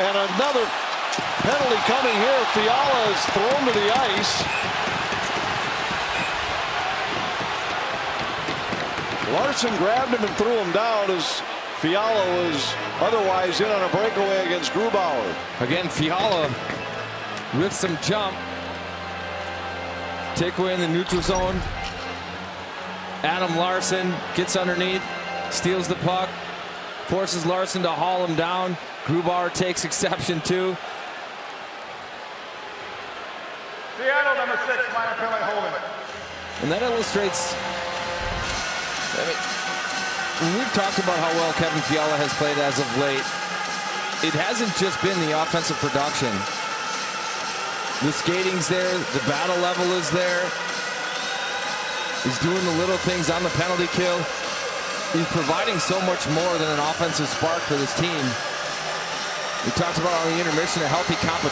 And another penalty coming here. Fiala is thrown to the ice. Larsson grabbed him and threw him down as Fiala was otherwise in on a breakaway against Grubauer. Again, Fiala with some jump. Takeaway in the neutral zone. Adam Larsson gets underneath, steals the puck, forces Larsson to haul him down. Grubauer takes exception too. Seattle number six, minor penalty holding. And that illustrates. I mean, we've talked about how well Kevin Fiala has played as of late, it hasn't just been the offensive production. The skating's there, the battle level is there. He's doing the little things on the penalty kill. He's providing so much more than an offensive spark for this team. We talked about on the intermission a healthy competition.